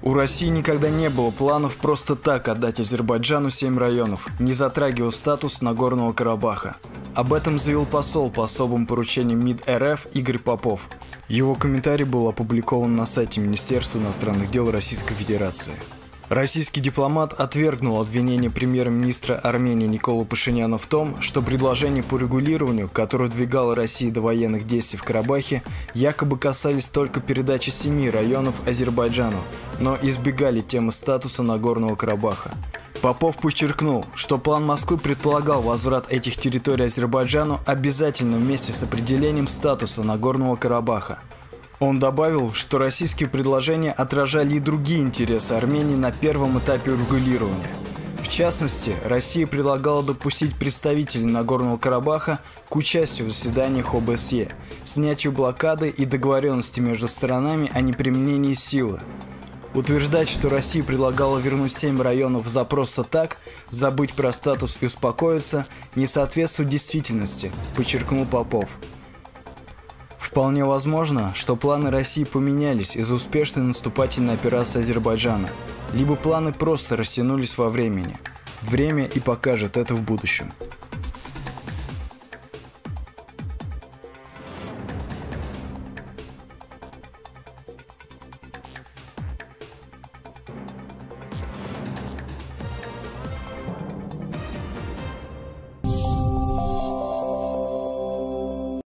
У России никогда не было планов просто так отдать Азербайджану семь районов, не затрагивая статус Нагорного Карабаха. Об этом заявил посол по особым поручениям МИД РФ Игорь Попов. Его комментарий был опубликован на сайте Министерства иностранных дел Российской Федерации. Российский дипломат отвергнул обвинение премьер-министра Армении Никола Пашиняна в том, что предложения по регулированию, которые двигала Россия до военных действий в Карабахе, якобы касались только передачи семи районов Азербайджану, но избегали темы статуса Нагорного Карабаха. Попов подчеркнул, что план Москвы предполагал возврат этих территорий Азербайджану обязательно вместе с определением статуса Нагорного Карабаха. Он добавил, что российские предложения отражали и другие интересы Армении на первом этапе регулирования. В частности, Россия предлагала допустить представителей Нагорного Карабаха к участию в заседаниях ОБСЕ, снятию блокады и договоренности между сторонами о неприменении силы. Утверждать, что Россия предлагала вернуть семь районов за просто так, забыть про статус и успокоиться, не соответствует действительности, подчеркнул Попов. Вполне возможно, что планы России поменялись из-за успешной наступательной операции Азербайджана, либо планы просто растянулись во времени. Время и покажет это в будущем.